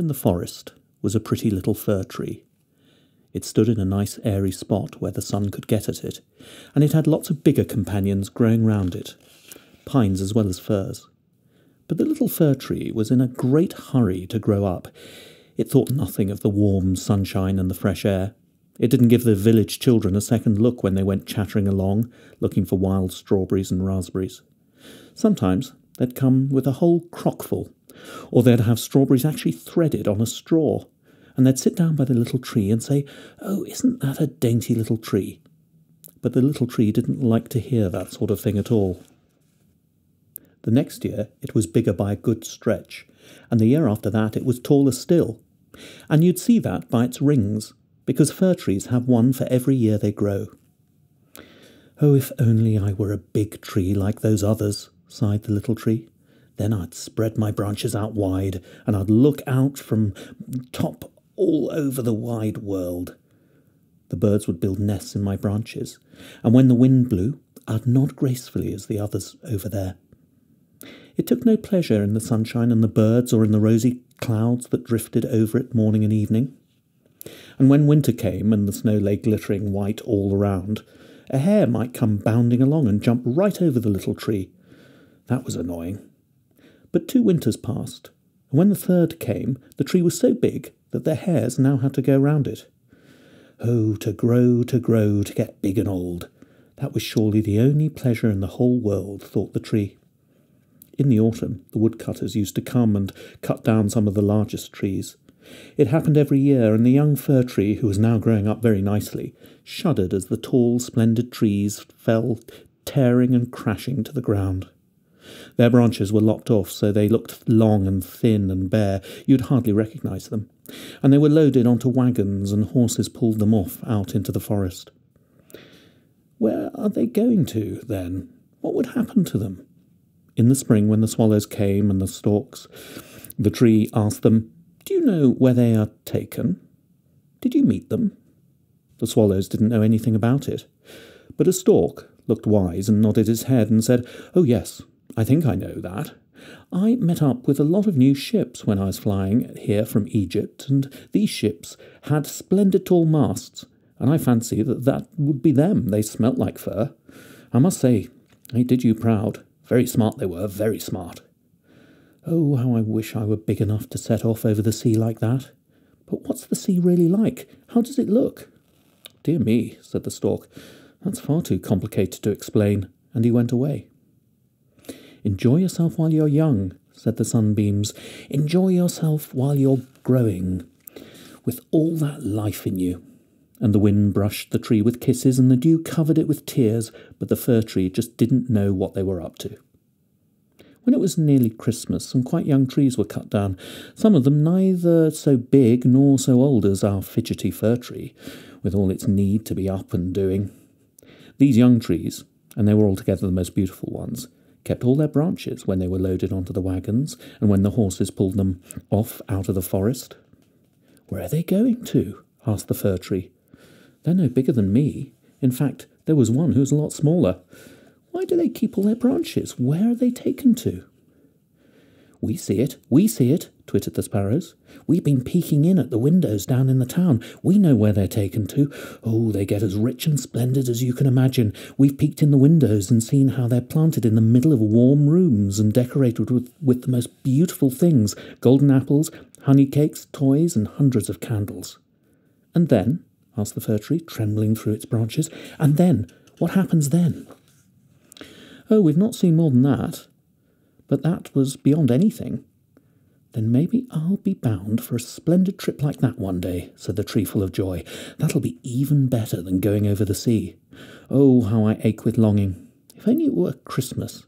in the forest was a pretty little fir tree. It stood in a nice airy spot where the sun could get at it, and it had lots of bigger companions growing round it, pines as well as firs. But the little fir tree was in a great hurry to grow up. It thought nothing of the warm sunshine and the fresh air. It didn't give the village children a second look when they went chattering along, looking for wild strawberries and raspberries. Sometimes they'd come with a whole crockful, or they'd have strawberries actually threaded on a straw and they'd sit down by the little tree and say, Oh, isn't that a dainty little tree? But the little tree didn't like to hear that sort of thing at all. The next year it was bigger by a good stretch, and the year after that it was taller still. And you'd see that by its rings, because fir trees have one for every year they grow. Oh, if only I were a big tree like those others, sighed the little tree. Then I'd spread my branches out wide, and I'd look out from top all over the wide world. The birds would build nests in my branches, and when the wind blew, I'd nod gracefully as the others over there. It took no pleasure in the sunshine and the birds or in the rosy clouds that drifted over it morning and evening. And when winter came and the snow lay glittering white all around, a hare might come bounding along and jump right over the little tree. That was annoying. But two winters passed, and when the third came, the tree was so big that their hares now had to go round it. Oh, to grow, to grow, to get big and old. That was surely the only pleasure in the whole world, thought the tree. In the autumn, the woodcutters used to come and cut down some of the largest trees. It happened every year, and the young fir tree, who was now growing up very nicely, shuddered as the tall, splendid trees fell tearing and crashing to the ground. Their branches were lopped off, so they looked long and thin and bare. You'd hardly recognize them. And they were loaded onto wagons, and horses pulled them off out into the forest. Where are they going to, then? What would happen to them? In the spring, when the swallows came and the storks, the tree asked them, Do you know where they are taken? Did you meet them? The swallows didn't know anything about it. But a stork looked wise and nodded his head and said, Oh, yes, I think I know that. I met up with a lot of new ships when I was flying here from Egypt, and these ships had splendid tall masts, and I fancy that that would be them. They smelt like fir. I must say, they did you proud. Very smart they were, very smart. Oh, how I wish I were big enough to set off over the sea like that. But what's the sea really like? How does it look? Dear me, said the stork, that's far too complicated to explain, and he went away. Enjoy yourself while you're young, said the sunbeams. Enjoy yourself while you're growing, with all that life in you. And the wind brushed the tree with kisses, and the dew covered it with tears, but the fir tree just didn't know what they were up to. When it was nearly Christmas, some quite young trees were cut down, some of them neither so big nor so old as our fidgety fir tree, with all its need to be up and doing. These young trees, and they were altogether the most beautiful ones, kept all their branches when they were loaded onto the wagons and when the horses pulled them off out of the forest. Where are they going to? asked the fir tree. They're no bigger than me. In fact, there was one who was a lot smaller. Why do they keep all their branches? Where are they taken to? We see it, we see it, twittered the sparrows. We've been peeking in at the windows down in the town. We know where they're taken to. Oh, they get as rich and splendid as you can imagine. We've peeked in the windows and seen how they're planted in the middle of warm rooms and decorated with, with the most beautiful things golden apples, honey cakes, toys, and hundreds of candles. And then, asked the fir tree, trembling through its branches, and then, what happens then? Oh, we've not seen more than that, but that was beyond anything. Then maybe I'll be bound for a splendid trip like that one day, said the tree full of joy. That'll be even better than going over the sea. Oh, how I ache with longing. If only it were Christmas.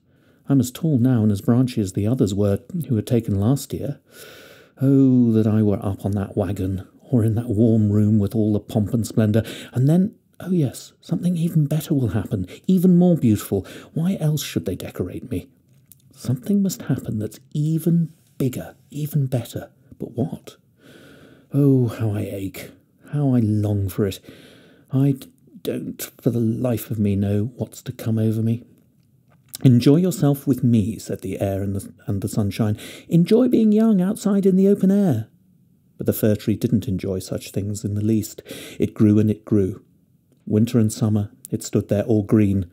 I'm as tall now and as branchy as the others were who were taken last year. Oh, that I were up on that wagon, or in that warm room with all the pomp and splendour, and then Oh, yes, something even better will happen, even more beautiful. Why else should they decorate me? Something must happen that's even bigger, even better. But what? Oh, how I ache, how I long for it. I don't for the life of me know what's to come over me. Enjoy yourself with me, said the air and the, and the sunshine. Enjoy being young outside in the open air. But the fir tree didn't enjoy such things in the least. It grew and it grew. Winter and summer, it stood there all green.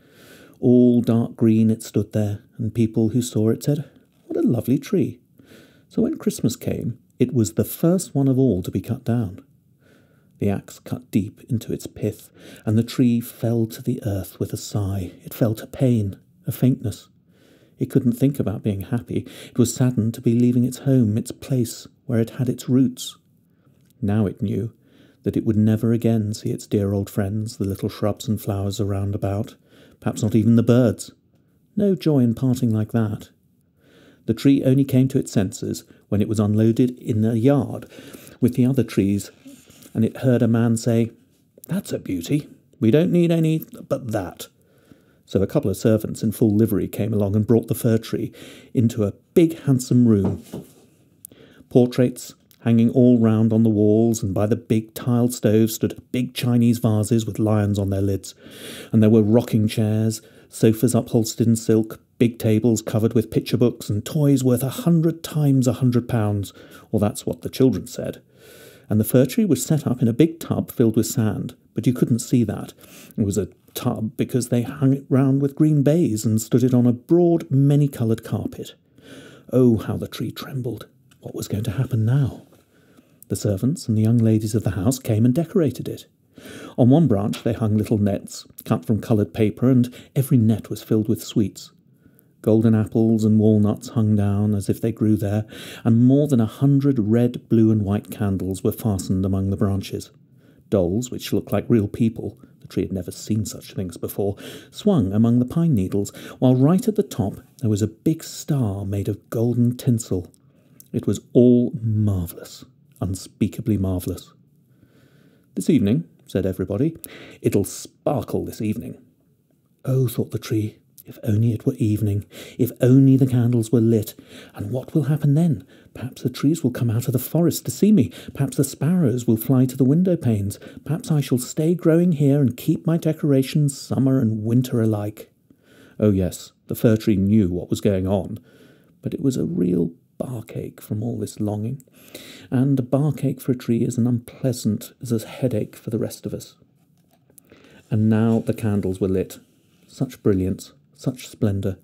All dark green it stood there, and people who saw it said, What a lovely tree. So when Christmas came, it was the first one of all to be cut down. The axe cut deep into its pith, and the tree fell to the earth with a sigh. It felt a pain, a faintness. It couldn't think about being happy. It was saddened to be leaving its home, its place, where it had its roots. Now it knew that it would never again see its dear old friends, the little shrubs and flowers around about, perhaps not even the birds. No joy in parting like that. The tree only came to its senses when it was unloaded in a yard with the other trees, and it heard a man say, That's a beauty. We don't need any but that. So a couple of servants in full livery came along and brought the fir tree into a big handsome room. Portraits hanging all round on the walls, and by the big tiled stove stood big Chinese vases with lions on their lids, and there were rocking chairs, sofas upholstered in silk, big tables covered with picture books, and toys worth a hundred times a hundred pounds, or that's what the children said. And the fir tree was set up in a big tub filled with sand, but you couldn't see that. It was a tub because they hung it round with green baize and stood it on a broad, many coloured carpet. Oh, how the tree trembled! What was going to happen now? The servants and the young ladies of the house came and decorated it. On one branch they hung little nets, cut from coloured paper, and every net was filled with sweets. Golden apples and walnuts hung down as if they grew there, and more than a hundred red, blue, and white candles were fastened among the branches. Dolls, which looked like real people, the tree had never seen such things before, swung among the pine needles, while right at the top there was a big star made of golden tinsel. It was all marvellous, unspeakably marvellous. This evening, said everybody, it'll sparkle this evening. Oh, thought the tree, if only it were evening, if only the candles were lit. And what will happen then? Perhaps the trees will come out of the forest to see me. Perhaps the sparrows will fly to the window panes. Perhaps I shall stay growing here and keep my decorations summer and winter alike. Oh, yes, the fir tree knew what was going on, but it was a real barkache from all this longing, and a barkache for a tree is as unpleasant as a headache for the rest of us. And now the candles were lit. Such brilliance, such splendour.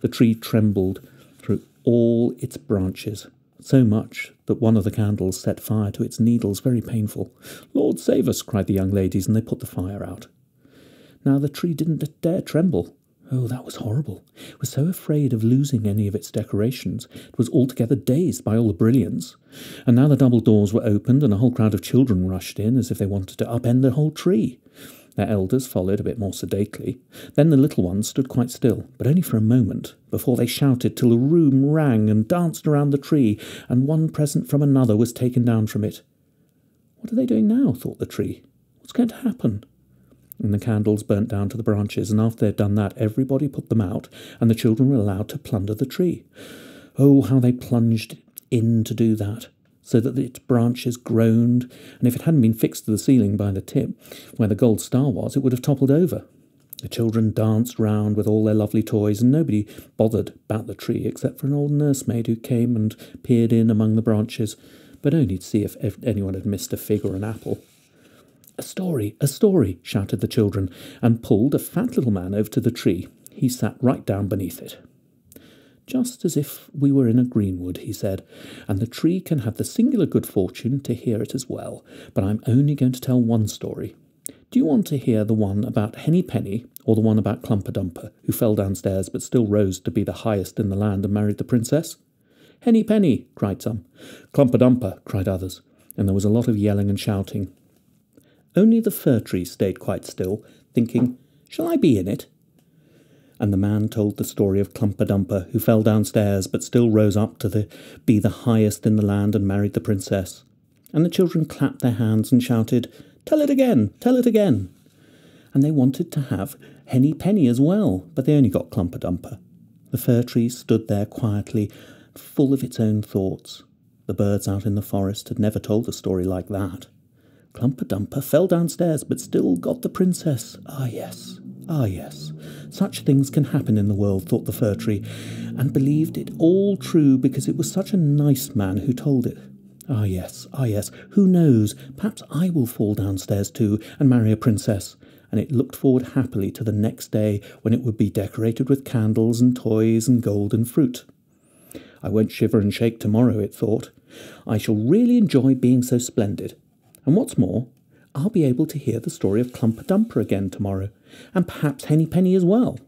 The tree trembled through all its branches, so much that one of the candles set fire to its needles, very painful. Lord save us, cried the young ladies, and they put the fire out. Now the tree didn't dare tremble. Oh, that was horrible. It was so afraid of losing any of its decorations. It was altogether dazed by all the brilliance. And now the double doors were opened, and a whole crowd of children rushed in as if they wanted to upend the whole tree. Their elders followed a bit more sedately. Then the little ones stood quite still, but only for a moment, before they shouted till the room rang and danced around the tree, and one present from another was taken down from it. What are they doing now? thought the tree. What's going to happen? And the candles burnt down to the branches, and after they'd done that, everybody put them out, and the children were allowed to plunder the tree. Oh, how they plunged in to do that! So that its branches groaned, and if it hadn't been fixed to the ceiling by the tip, where the gold star was, it would have toppled over. The children danced round with all their lovely toys, and nobody bothered about the tree except for an old nursemaid who came and peered in among the branches, but only to see if anyone had missed a fig or an apple. A story, a story, shouted the children, and pulled a fat little man over to the tree. He sat right down beneath it just as if we were in a greenwood, he said, and the tree can have the singular good fortune to hear it as well. But I'm only going to tell one story. Do you want to hear the one about Henny Penny, or the one about Clumper Dumper, who fell downstairs but still rose to be the highest in the land and married the princess? Henny Penny, cried some. Clumper Dumper, cried others, and there was a lot of yelling and shouting. Only the fir tree stayed quite still, thinking, Shall I be in it? And the man told the story of Clumper Dumper, who fell downstairs but still rose up to the, be the highest in the land and married the princess. And the children clapped their hands and shouted, Tell it again! Tell it again! And they wanted to have Henny Penny as well, but they only got Clumper Dumper. The fir tree stood there quietly, full of its own thoughts. The birds out in the forest had never told a story like that. Clumper Dumper fell downstairs, but still got the princess. Ah, yes, ah, yes. Such things can happen in the world, thought the fir tree, and believed it all true because it was such a nice man who told it. Ah, yes, ah, yes, who knows? Perhaps I will fall downstairs too and marry a princess. And it looked forward happily to the next day when it would be decorated with candles and toys and golden fruit. I won't shiver and shake tomorrow, it thought. I shall really enjoy being so splendid. And what's more, I'll be able to hear the story of Clumper Dumper again tomorrow, and perhaps Henny Penny as well.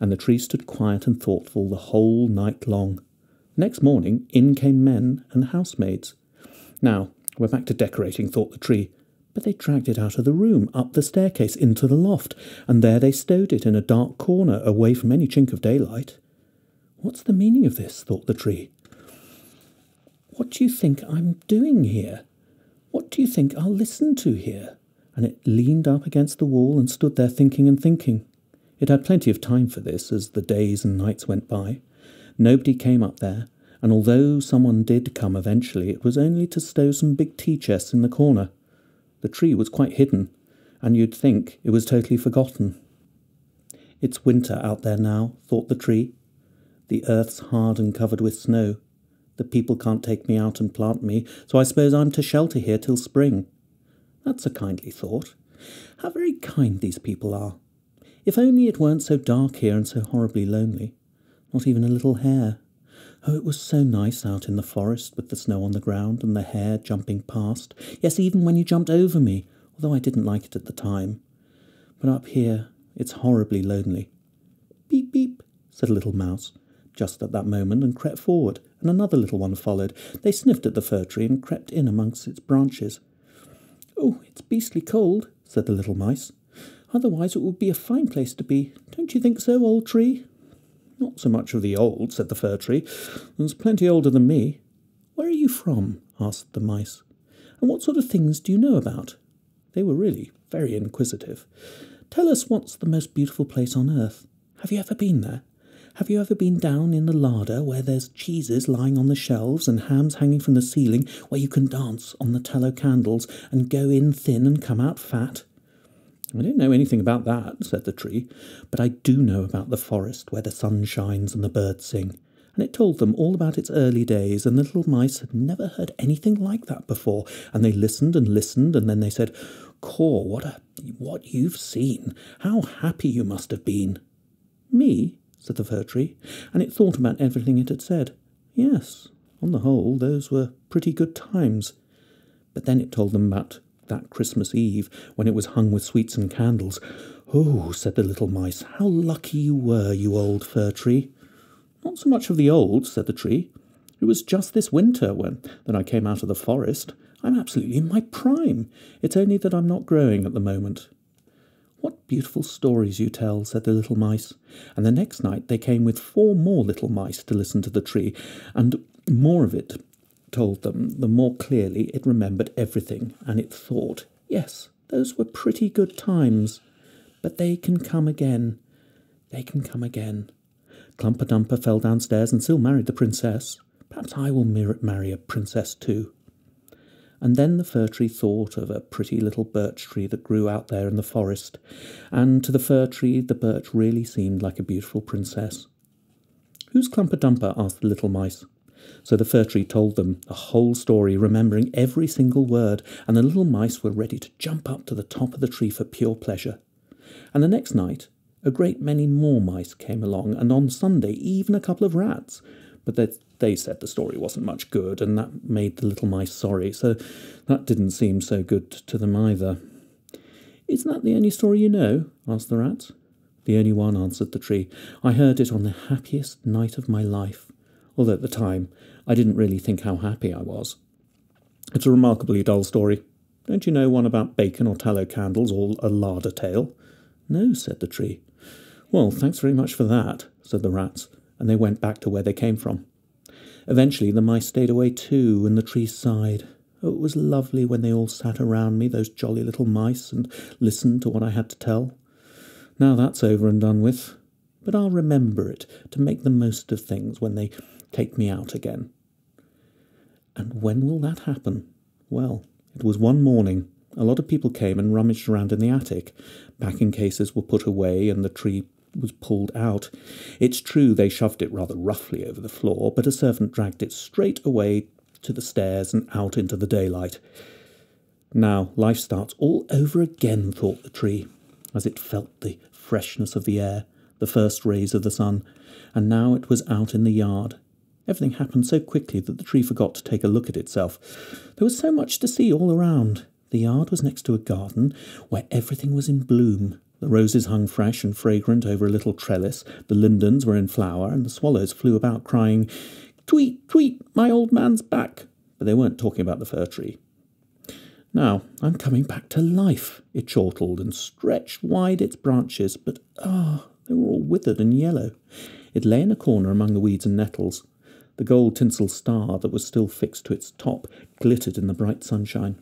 And the tree stood quiet and thoughtful the whole night long. Next morning, in came men and housemaids. Now, we're back to decorating, thought the tree. But they dragged it out of the room, up the staircase, into the loft, and there they stowed it in a dark corner, away from any chink of daylight. What's the meaning of this? thought the tree. What do you think I'm doing here? What do you think I'll listen to here? And it leaned up against the wall and stood there thinking and thinking. It had plenty of time for this as the days and nights went by. Nobody came up there, and although someone did come eventually, it was only to stow some big tea chests in the corner. The tree was quite hidden, and you'd think it was totally forgotten. It's winter out there now, thought the tree. The earth's hard and covered with snow. The people can't take me out and plant me, so I suppose I'm to shelter here till spring. That's a kindly thought. How very kind these people are. If only it weren't so dark here and so horribly lonely. Not even a little hare. Oh, it was so nice out in the forest with the snow on the ground and the hare jumping past. Yes, even when you jumped over me, although I didn't like it at the time. But up here, it's horribly lonely. Beep, beep, said a little mouse just at that moment and crept forward, and another little one followed. They sniffed at the fir tree and crept in amongst its branches. Oh, it's beastly cold, said the little mice. Otherwise it would be a fine place to be. Don't you think so, old tree? Not so much of the old, said the fir tree. There's plenty older than me. Where are you from? asked the mice. And what sort of things do you know about? They were really very inquisitive. Tell us what's the most beautiful place on earth. Have you ever been there? Have you ever been down in the larder where there's cheeses lying on the shelves and hams hanging from the ceiling where you can dance on the tallow candles and go in thin and come out fat? I don't know anything about that, said the tree, but I do know about the forest where the sun shines and the birds sing. And it told them all about its early days, and the little mice had never heard anything like that before. And they listened and listened, and then they said, Caw, what a what you've seen! How happy you must have been! Me? Said the fir tree, and it thought about everything it had said. Yes, on the whole, those were pretty good times. But then it told them about that Christmas Eve when it was hung with sweets and candles. Oh, said the little mice, how lucky you were, you old fir tree. Not so much of the old, said the tree. It was just this winter when that I came out of the forest. I'm absolutely in my prime. It's only that I'm not growing at the moment. What beautiful stories you tell, said the little mice. And the next night they came with four more little mice to listen to the tree, and more of it told them, the more clearly it remembered everything, and it thought, yes, those were pretty good times. But they can come again. They can come again. Clumper Dumper fell downstairs and still married the princess. Perhaps I will marry a princess too. And then the fir tree thought of a pretty little birch tree that grew out there in the forest, and to the fir tree the birch really seemed like a beautiful princess. Who's Clumper Dumper? asked the little mice. So the fir tree told them the whole story, remembering every single word, and the little mice were ready to jump up to the top of the tree for pure pleasure. And the next night, a great many more mice came along, and on Sunday, even a couple of rats, but they, said the story wasn't much good, and that made the little mice sorry, so that didn't seem so good to them either. Isn't that the only story you know? asked the rat. The only one, answered the tree. I heard it on the happiest night of my life, although at the time I didn't really think how happy I was. It's a remarkably dull story. Don't you know one about bacon or tallow candles or a larder tale? No, said the tree. Well, thanks very much for that, said the rats and they went back to where they came from. Eventually, the mice stayed away too, and the tree sighed. Oh, it was lovely when they all sat around me, those jolly little mice, and listened to what I had to tell. Now that's over and done with, but I'll remember it to make the most of things when they take me out again. And when will that happen? Well, it was one morning. A lot of people came and rummaged around in the attic. Packing cases were put away, and the tree was pulled out. It's true they shoved it rather roughly over the floor, but a servant dragged it straight away to the stairs and out into the daylight. Now life starts all over again, thought the tree, as it felt the freshness of the air, the first rays of the sun, and now it was out in the yard. Everything happened so quickly that the tree forgot to take a look at itself. There was so much to see all around. The yard was next to a garden where everything was in bloom. The roses hung fresh and fragrant over a little trellis, the lindens were in flower, and the swallows flew about crying, Tweet, tweet, my old man's back. But they weren't talking about the fir tree. Now I'm coming back to life, it chortled and stretched wide its branches, but ah, oh, they were all withered and yellow. It lay in a corner among the weeds and nettles. The gold tinsel star that was still fixed to its top glittered in the bright sunshine.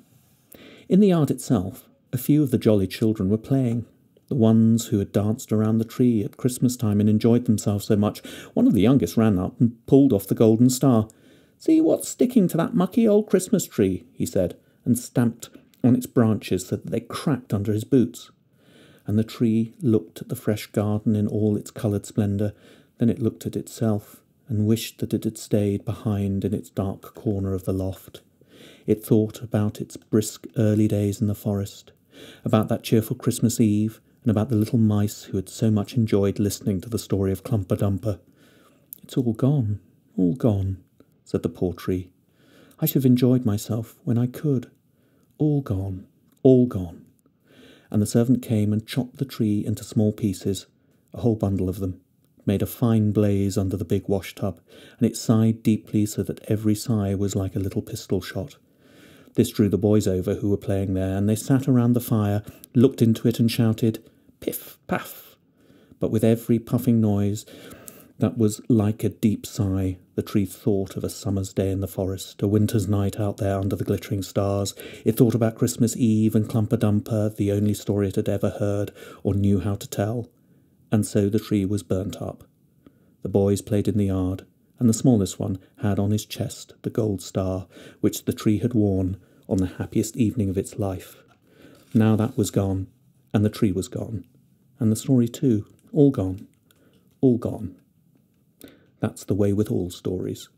In the yard itself, a few of the jolly children were playing. The ones who had danced around the tree at Christmas time and enjoyed themselves so much, one of the youngest ran up and pulled off the golden star. See what's sticking to that mucky old Christmas tree, he said, and stamped on its branches so that they cracked under his boots. And the tree looked at the fresh garden in all its coloured splendour, then it looked at itself, and wished that it had stayed behind in its dark corner of the loft. It thought about its brisk early days in the forest, about that cheerful Christmas Eve, and about the little mice who had so much enjoyed listening to the story of Clumper Dumper. It's all gone, all gone, said the poor tree. I should have enjoyed myself when I could. All gone, all gone. And the servant came and chopped the tree into small pieces, a whole bundle of them, made a fine blaze under the big wash tub, and it sighed deeply so that every sigh was like a little pistol shot. This drew the boys over who were playing there, and they sat around the fire, looked into it, and shouted, Piff, paff! But with every puffing noise that was like a deep sigh, the tree thought of a summer's day in the forest, a winter's night out there under the glittering stars. It thought about Christmas Eve and Clumper Dumper, the only story it had ever heard or knew how to tell. And so the tree was burnt up. The boys played in the yard, and the smallest one had on his chest the gold star which the tree had worn on the happiest evening of its life. Now that was gone, and the tree was gone, and the story too, all gone, all gone. That's the way with all stories.